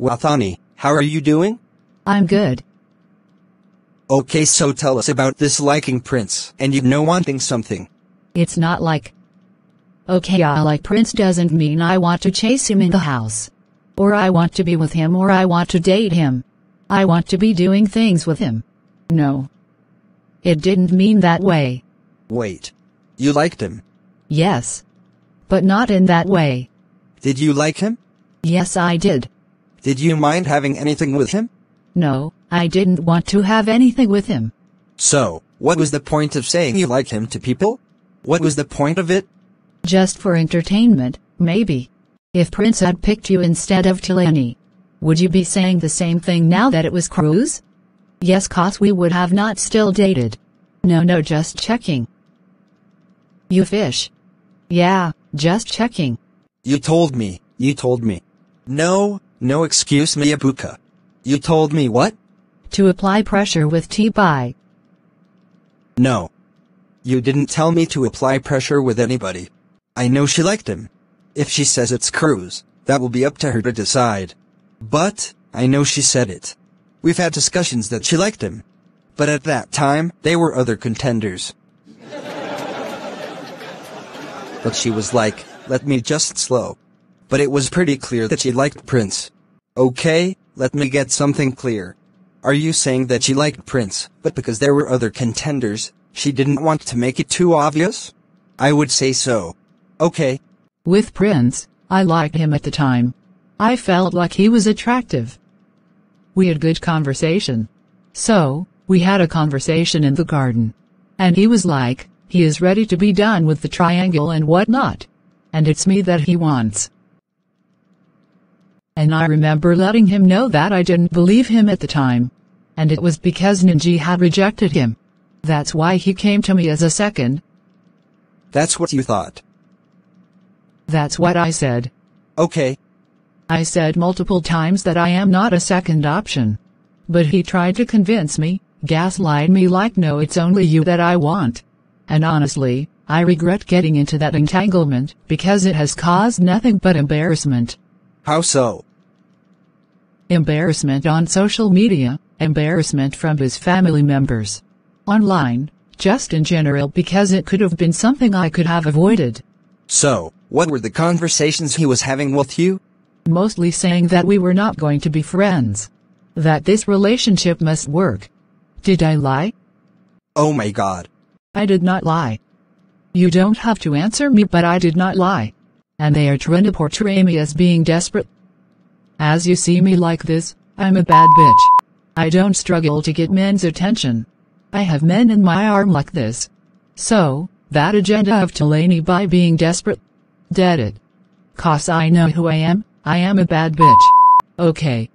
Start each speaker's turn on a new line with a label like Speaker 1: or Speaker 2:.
Speaker 1: Wathoni, how are you doing?
Speaker 2: I'm good.
Speaker 1: Okay, so tell us about this liking Prince, and you know wanting something.
Speaker 2: It's not like. Okay, I like Prince doesn't mean I want to chase him in the house. Or I want to be with him or I want to date him. I want to be doing things with him. No. It didn't mean that way.
Speaker 1: Wait. You liked him.
Speaker 2: Yes. But not in that way.
Speaker 1: Did you like him?
Speaker 2: Yes, I did.
Speaker 1: Did you mind having anything with him?
Speaker 2: No, I didn't want to have anything with him.
Speaker 1: So, what was the point of saying you liked him to people? What was the point of it?
Speaker 2: Just for entertainment, maybe. If Prince had picked you instead of Tolani, would you be saying the same thing now that it was Cruz? Yes, cause we would have not still dated. No, no, just checking. You fish. Yeah, just checking.
Speaker 1: You told me, you told me. No, no excuse me, Ebuka. You told me what?
Speaker 2: To apply pressure with T-Baj.
Speaker 1: No. You didn't tell me to apply pressure with anybody. I know she liked him. If she says it's Cruz, that will be up to her to decide. But, I know she said it. We've had discussions that she liked him. But at that time, they were other contenders. but she was like, let me just slow. But it was pretty clear that she liked Prince. Okay, let me get something clear. Are you saying that she liked Prince, but because there were other contenders, she didn't want to make it too obvious? I would say so. Okay.
Speaker 2: With Prince, I liked him at the time. I felt like he was attractive. We had good conversation. So, we had a conversation in the garden. And he was like, he is ready to be done with the triangle and whatnot. And it's me that he wants. And I remember letting him know that I didn't believe him at the time. And it was because Nengi had rejected him. That's why he came to me as a second.
Speaker 1: That's what you thought.
Speaker 2: That's what I said.
Speaker 1: Okay.
Speaker 2: I said multiple times that I am not a second option. But he tried to convince me, gaslight me like no it's only you that I want. And honestly, I regret getting into that entanglement because it has caused nothing but embarrassment.
Speaker 1: How so?
Speaker 2: Embarrassment on social media, embarrassment from his family members. Online, just in general because it could have been something I could have avoided.
Speaker 1: So, what were the conversations he was having with you?
Speaker 2: Mostly saying that we were not going to be friends. That this relationship must work. Did I lie?
Speaker 1: Oh my god.
Speaker 2: I did not lie. You don't have to answer me but I did not lie. And they are trying to portray me as being desperate. As you see me like this, I'm a bad bitch. I don't struggle to get men's attention. I have men in my arm like this. So, that agenda of Delaney by being desperate? Dead it. Cause I know who I am, I am a bad bitch. Okay,